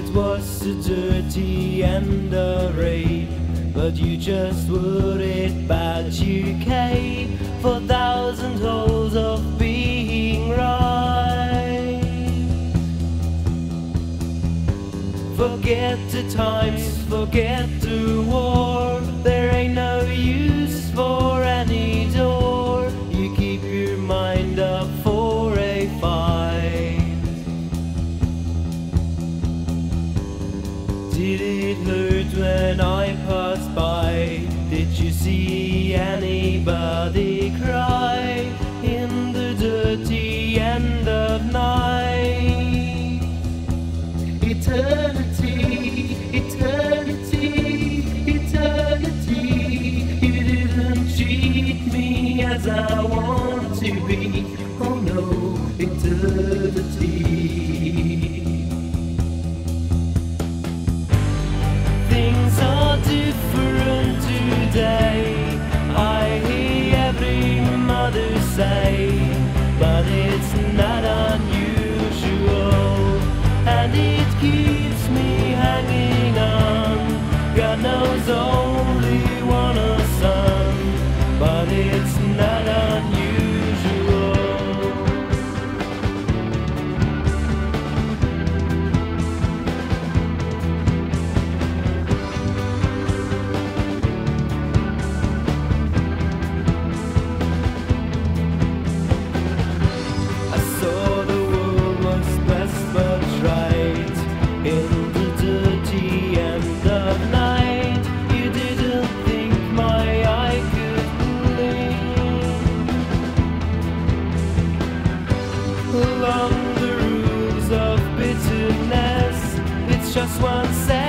it was the dirty and the rain But you just would it back you came For thousand holes of being right. Forget the times, forget the war There ain't no use for as I want to be. Oh no, it does. just one second.